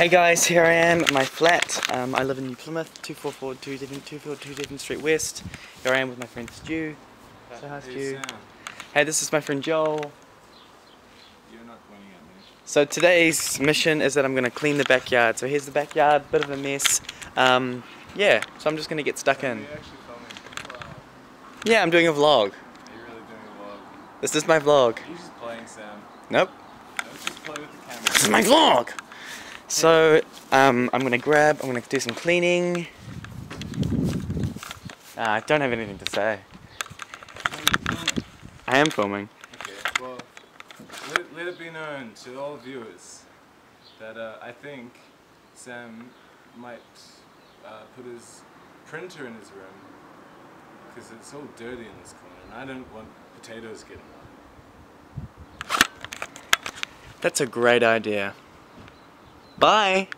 Hey guys, here I am at my flat. Um, I live in New Plymouth, 244 242 Devon Street West. Here I am with my friend Stu. Say hi, Stu. Hey, this is my friend Joel. You're not pointing at me. So today's mission is that I'm going to clean the backyard. So here's the backyard, bit of a mess. Um, yeah, so I'm just going to get stuck in. Are you actually filming? Wow. Yeah, I'm doing a vlog. Are you really doing a vlog? This is my vlog. Are you just playing, Sam? Nope, No, just play with the camera. this is my vlog! So, um, I'm going to grab, I'm going to do some cleaning. Uh, I don't have anything to say. I am filming. Okay, well, let, let it be known to all viewers that uh, I think Sam might uh, put his printer in his room because it's all dirty in this corner and I don't want potatoes getting on. That's a great idea. Bye!